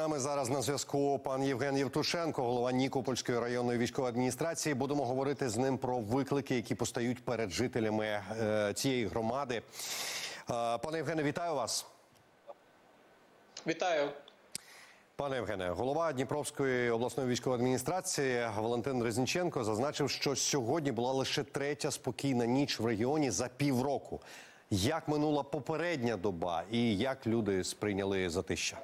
нами зараз на зв'язку пан Євген Євтушенко, голова Нікопольської районної військової адміністрації. Будемо говорити з ним про виклики, які постають перед жителями е, цієї громади. Е, пане Євгене, вітаю вас. Вітаю. Пане Євгене, голова Дніпровської обласної військової адміністрації Валентин Резніченко зазначив, що сьогодні була лише третя спокійна ніч в регіоні за півроку. Як минула попередня доба, і як люди сприйняли затища?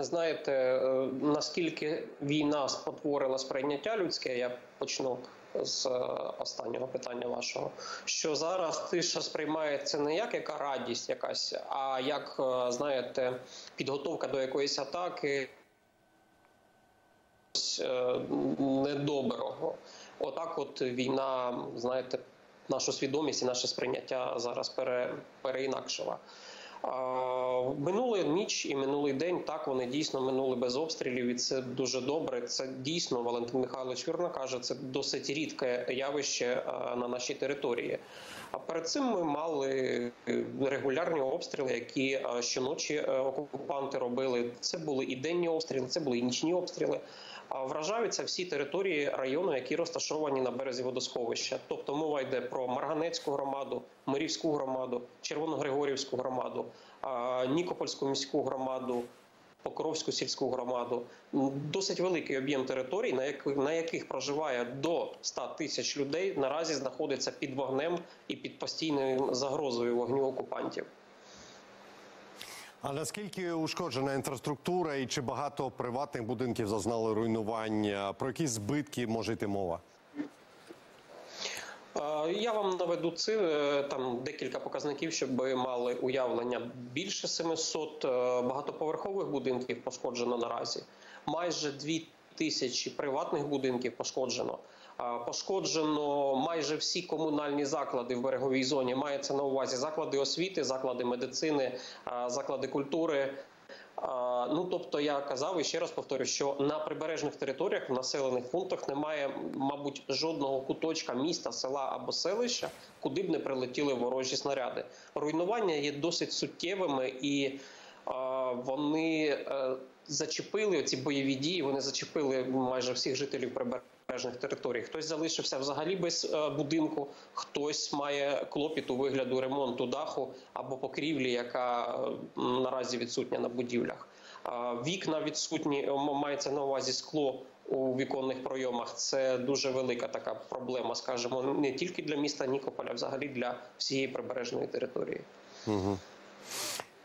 Знаєте, е, наскільки війна спотворила сприйняття людське, я почну з е, останнього питання вашого. Що зараз тиша сприймається не як яка радість, якась, а як е, знаєте, підготовка до якоїсь атаки недоброго. Отак, от війна, знаєте, нашу свідомість і наше сприйняття зараз пере, переінакшила. Минула ніч і минулий день так вони дійсно минули без обстрілів, і це дуже добре. Це дійсно Валентин Михайлович Вірна каже, це досить рідке явище на нашій території. А перед цим ми мали регулярні обстріли, які щоночі е, окупанти робили. Це були і денні обстріли, це були і нічні обстріли. Вражаються всі території району, які розташовані на березі водосховища. Тобто мова йде про Марганецьку громаду, Мирівську громаду, Червоногригорівську громаду, Нікопольську міську громаду. Покровську сільську громаду досить великий об'єм територій, на яких проживає до 100 тисяч людей, наразі знаходиться під вогнем і під постійною загрозою вогню окупантів. А наскільки ушкоджена інфраструктура і чи багато приватних будинків зазнали руйнування? Про які збитки може йти мова? Я вам наведу це там декілька показників, щоб ви мали уявлення. Більше 700 е, багатоповерхових будинків пошкоджено наразі. Майже 2 тисячі приватних будинків пошкоджено. Пошкоджено майже всі комунальні заклади в береговій зоні. Мається на увазі заклади освіти, заклади медицини, заклади культури. Ну тобто я казав і ще раз повторю, що на прибережних територіях в населених пунктах немає, мабуть, жодного куточка міста, села або селища, куди б не прилетіли ворожі снаряди. Руйнування є досить суттєвими і вони е, зачепили ці бойові дії. Вони зачепили майже всіх жителів прибережних територій. Хтось залишився взагалі без е, будинку, хтось має клопіт у вигляду ремонту даху або покрівлі, яка е, наразі відсутня на будівлях. Вікна відсутні мається на увазі скло у віконних пройомах. Це дуже велика така проблема, скажімо, не тільки для міста Нікополя, а взагалі для всієї прибережної території. Угу.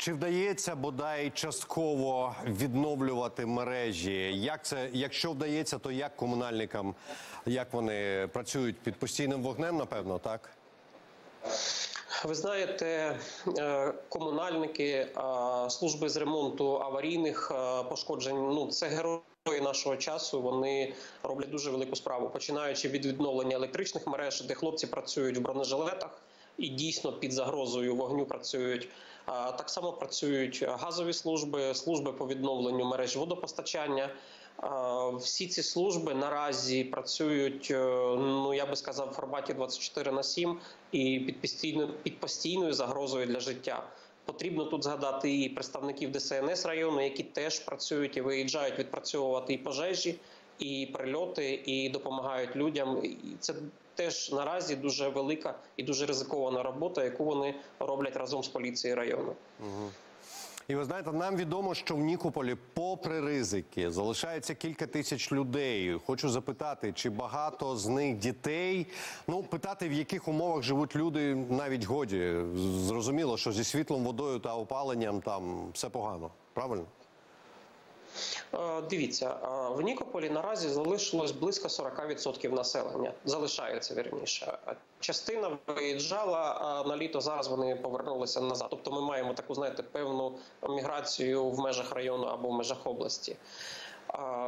Чи вдається бодай частково відновлювати мережі? Як це, якщо вдається, то як комунальникам як вони працюють під постійним вогнем? Напевно, так. Ви знаєте, е, комунальники е, служби з ремонту аварійних е, пошкоджень. Ну це герої нашого часу. Вони роблять дуже велику справу, починаючи від відновлення електричних мереж, де хлопці працюють в бронежилетах і дійсно під загрозою вогню працюють. Так само працюють газові служби, служби по відновленню мереж водопостачання. Всі ці служби наразі працюють, е, ну я би сказав, в форматі 24 на 7 і під постійною, під постійною загрозою для життя. Потрібно тут згадати і представників ДСНС району, які теж працюють і виїжджають відпрацьовувати і пожежі, і прильоти, і допомагають людям. І Це теж наразі дуже велика і дуже ризикована робота, яку вони роблять разом з поліцією району. І ви знаєте, нам відомо, що в Нікополі, попри ризики, залишається кілька тисяч людей. Хочу запитати, чи багато з них дітей? Ну питати, в яких умовах живуть люди, навіть годі. Зрозуміло, що зі світлом, водою та опаленням там все погано. Правильно? Е, дивіться, в Нікополі наразі залишилось близько 40% населення. Залишається вірніше. Частина виїжджала на літо. Зараз вони повернулися назад. Тобто, ми маємо таку, знаєте, певну міграцію в межах району або в межах області.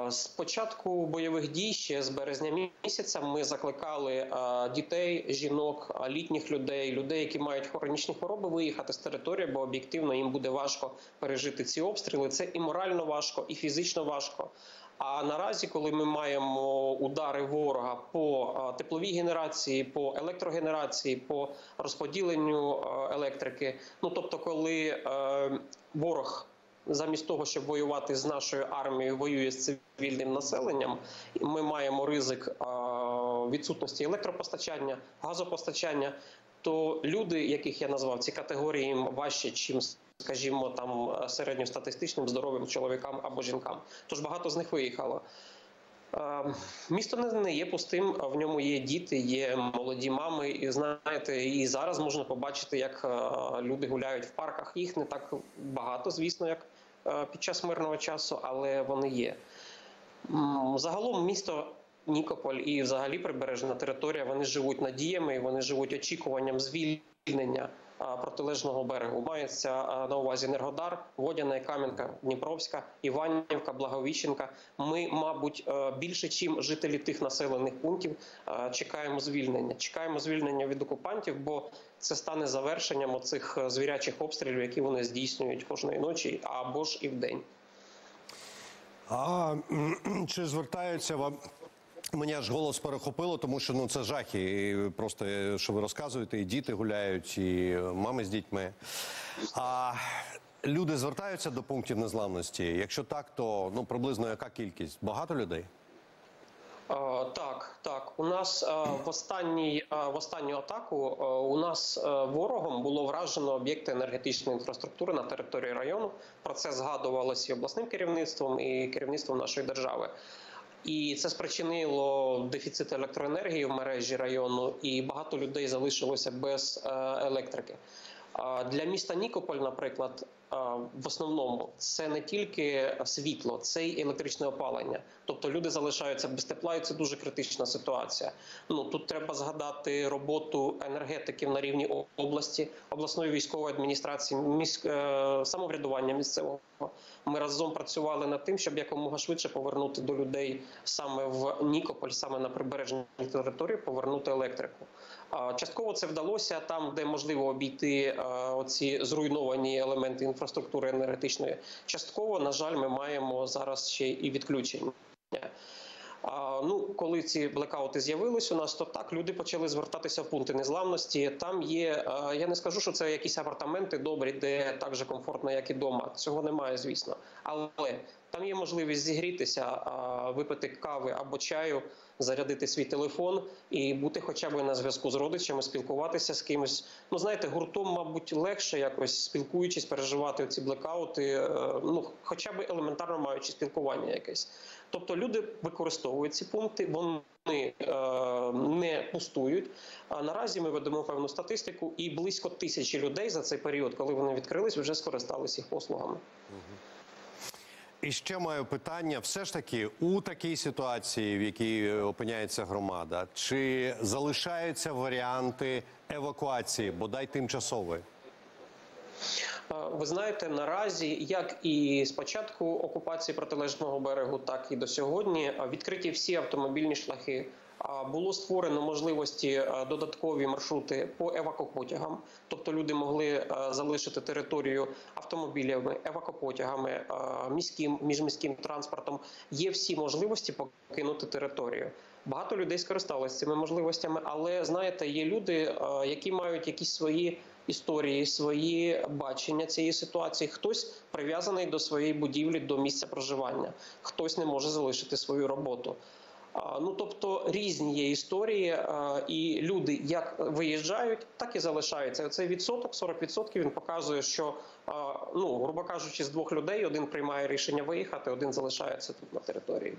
З початку бойових дій ще з березня місяця ми закликали дітей, жінок, літніх людей, людей, які мають хронічні хвороби, виїхати з території, бо об'єктивно їм буде важко пережити ці обстріли. Це і морально важко, і фізично важко. А наразі, коли ми маємо удари ворога по тепловій генерації, по електрогенерації, по розподіленню електрики, ну тобто, коли е, ворог замість того, щоб воювати з нашою армією, воює з цивільним населенням. Ми маємо ризик відсутності електропостачання, газопостачання. То люди, яких я назвав, ці категорії їм важче, чим скажімо, там середньостатистичним здоровим чоловікам або жінкам. Тож багато з них виїхало. Місто не- є пустим, в ньому є діти, є молоді мами. І знаєте, і зараз можна побачити, як люди гуляють в парках. Їх не так багато, звісно, як під час мирного часу, але вони є. Загалом місто Нікополь і взагалі прибережна територія вони живуть надіями, вони живуть очікуванням звільнення протилежного берегу. Мається на увазі Енергодар, Водяна, Кам'янка, Дніпровська, Іванівка, Благовіщенка. Ми, мабуть, е, більше, чим жителі тих населених пунктів, е, чекаємо звільнення. Чекаємо звільнення від окупантів, бо це стане завершенням оцих е, звірячих обстрілів, які вони здійснюють кожної ночі або ж і вдень. А чи звертаються вам? Мені аж голос перехопило, тому що ну це жахи. І Просто е, що ви розказуєте, і діти гуляють, і мами з дітьми. А люди звертаються до пунктів незламності. Якщо так, то ну приблизно яка кількість? Багато людей? Е, Так, так. У нас е, в останній в останню атаку е, у нас е, ворогом було вражено об'єкти енергетичної інфраструктури на території району. Про це згадувалося і обласним керівництвом і керівництвом нашої держави. І це спричинило дефіцит електроенергії в мережі району, і багато людей залишилося без е, електрики. Для міста Нікополь, наприклад, в основному це не тільки світло, це й електричне опалення. Тобто люди залишаються без тепла, і це дуже критична ситуація. Ну тут треба згадати роботу енергетиків на рівні області, обласної військової адміністрації, міськ е, самоврядування місцевого. Ми разом працювали над тим, щоб якомога швидше повернути до людей саме в Нікополь, саме на прибережній території, повернути електрику. Частково це вдалося там, де можливо обійти е, оці зруйновані елементи інфраструктури енергетичної. Частково, на жаль, ми маємо зараз ще і відключення. А, ну, коли ці блекаути з'явились у нас, то так люди почали звертатися в пункти незламності. Там є, е, я не скажу, що це якісь апартаменти добрі, де так же комфортно, як і вдома. Цього немає, звісно. Але там є можливість зігрітися, випити кави або чаю, зарядити свій телефон і бути хоча б на зв'язку з родичами, спілкуватися з кимось. Ну знаєте, гуртом, мабуть, легше якось спілкуючись, переживати ці блекаути, е, ну хоча б елементарно маючи спілкування якесь. Тобто люди використовують ці пункти, вони е, не пустують. А наразі ми ведемо певну статистику, і близько тисячі людей за цей період, коли вони відкрились, вже скористалися їх послугами. І ще маю питання: все ж таки, у такій ситуації, в якій е, опиняється громада, чи залишаються варіанти евакуації, бодай тимчасової? Ви знаєте, наразі, як і з початку окупації протилежного берегу, так і до сьогодні, відкриті всі автомобільні шляхи. Було створено можливості додаткові маршрути по евакопотягам, тобто люди могли залишити територію автомобілями, евакопотягами, міським міжміським транспортом. Є всі можливості покинути територію. Багато людей скористалися цими можливостями, але знаєте, є люди, які мають якісь свої історії, свої бачення цієї ситуації. Хтось прив'язаний до своєї будівлі, до місця проживання, хтось не може залишити свою роботу. Ну тобто різні є історії, і люди як виїжджають, так і залишаються. Цей відсоток, 40%, він показує, що ну грубо кажучи, з двох людей один приймає рішення виїхати, один залишається тут на території.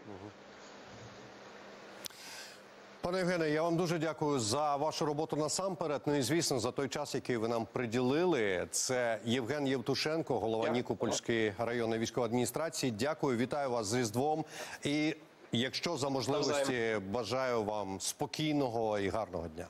Пане Євгене, я вам дуже дякую за вашу роботу насамперед. Ну і звісно, за той час, який ви нам приділили. Це Євген Євтушенко, голова Нікопольської районної військової адміністрації. Дякую, вітаю вас з Різдвом. І якщо за можливості, бажаю вам спокійного і гарного дня.